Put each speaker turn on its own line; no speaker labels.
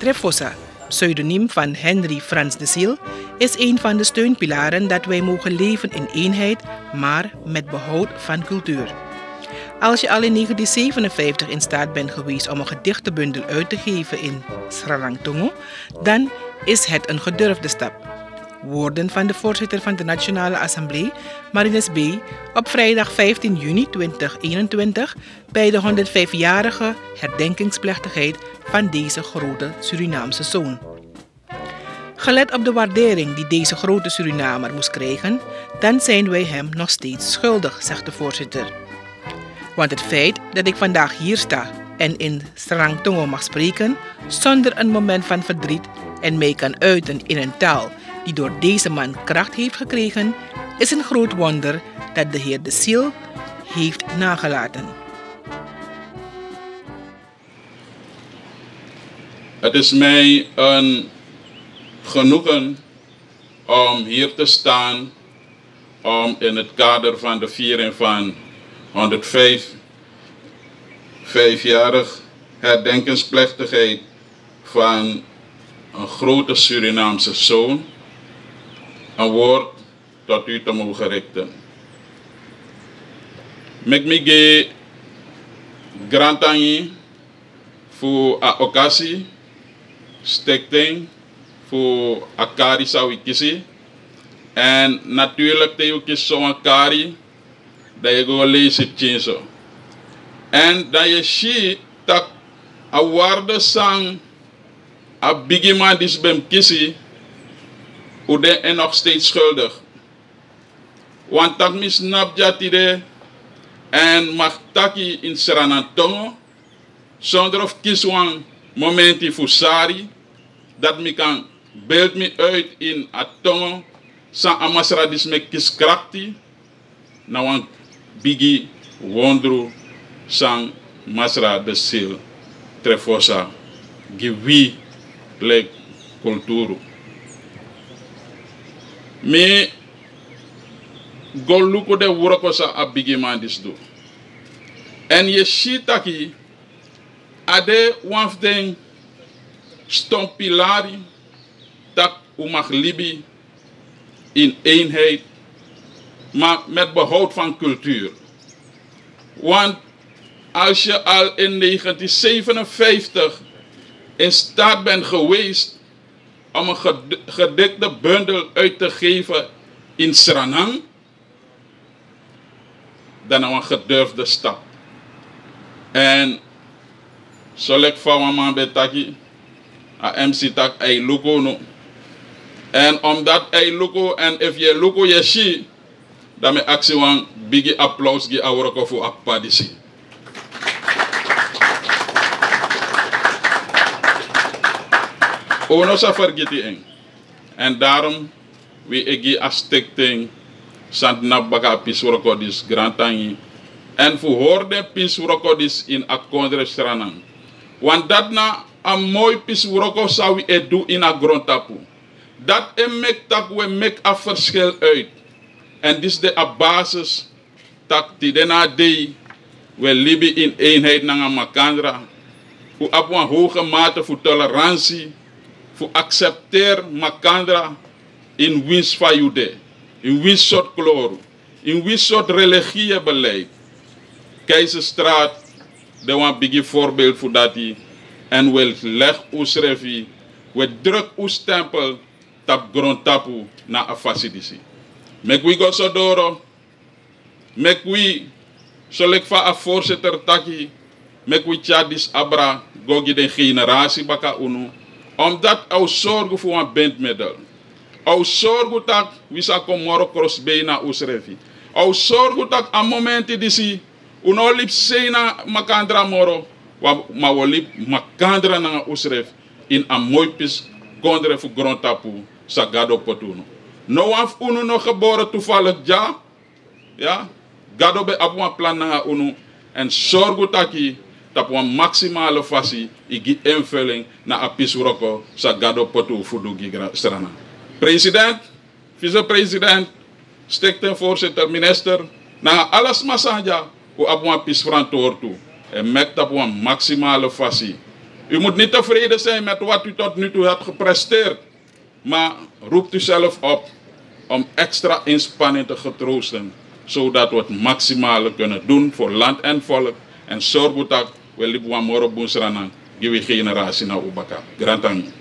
Trefossa, pseudoniem van Henry Frans de Ziel, is een van de steunpilaren dat wij mogen leven in eenheid, maar met behoud van cultuur. Als je al in 1957 in staat bent geweest om een gedichtenbundel uit te geven in Sralangtongo, dan is het een gedurfde stap. Woorden van de voorzitter van de Nationale Assemblée, Marines B., op vrijdag 15 juni 2021 bij de 105-jarige herdenkingsplechtigheid van deze grote Surinaamse zoon. Gelet op de waardering die deze grote Surinamer moest krijgen, dan zijn wij hem nog steeds schuldig, zegt de voorzitter. Want het feit dat ik vandaag hier sta en in Strangtongo mag spreken, zonder een moment van verdriet en mij kan uiten in een taal die door deze man kracht heeft gekregen, is een groot wonder dat de Heer de ziel heeft nagelaten.
Het is mij een genoegen om hier te staan om in het kader van de viering van 105 vijfjarig herdenkingsplechtigheid van een grote Surinaamse zoon een woord tot u te mogen richten. Mek me ge grantangi voor a occasie, stichting voor a kari zou ik kiezen. En natuurlijk te ook is zo'n kari dat je gewoon lezen chinso. En dat je ziet dat a waarde sang a bigiman dis bem kiezen Ude en nog steeds schuldig. Want tak misnap jatide en mag taki in Seranantongo zonder of kiswan momenti fusari dat mi kan beeld me uit in atongo san amasra dis me kiskrakti na wan bigi wondru san masra de sil trefosa giwi lek kulturu. Me goluko de wurako sa a bigi man dis do. En je shitaki ade wafden stompilari tak u mag libi in eenheid, maar met behoud van cultuur. Want als je al in 1957 in staat bent geweest om een gedikte bundel uit te geven in Sranang, dan een gedurfde stap. En zal ik van mama betaki, a MC tak ei luko no. En omdat ei luko en if je luko je shi, dan me actie wan bigi applaus gi awroko fu appadisi. Ono sa vergeti eng. En daarom we egi a stichting sant nabaka piswrokodis grantangi. En hoorde piswrokodis in akondre stranang. Want dat na a mooi piswroko zou we doen in a grondtapu. Dat en mek tak we mek a verschil uit. En dit is de basis tak die dena dei we libi in eenheid na makandra. Voor op een hoge mate voor tolerantie voor accepteer makandra in wins fayude, in wins soort kloro, in wins soort religie beleid. Keizerstraat, de wan bigi voorbeeld voor dat die en wel leg usrevi, we druk stempel tap grond tapu na a facility. Mek we go so doro, mek so lek fa a voorzitter taki, mek we chadis abra, gogi den generatie baka unu, omdat au zorgen voor een bandmiddel. Au zorgen dat we sa komoro crossbay na usrevi. Au zorgen dat a momenti disi uno lip sena makandra moro wa ma wo lip makandra na usref in a mooi pis gondre fu grondtapu sa gado potuno. No af uno no geboren toevallig ja. Ja. Gado be apu plan na uno en zorgen taki dat we een maximale fasie igi invulling na apis roko sa gado potu fudu gigra strana. President, vice-president, stichtingvoorzitter, minister, na alles massaja u abu een pis toe. En met dat een maximale fasie U moet niet tevreden zijn met wat u tot nu toe hebt gepresteerd. Maar roept u zelf op om extra inspanning te getroosten. Zodat we het maximale kunnen doen voor land en volk. En zorg dat we liep moro boensranan. Gewe generatie naar Ubaka. Grantangi.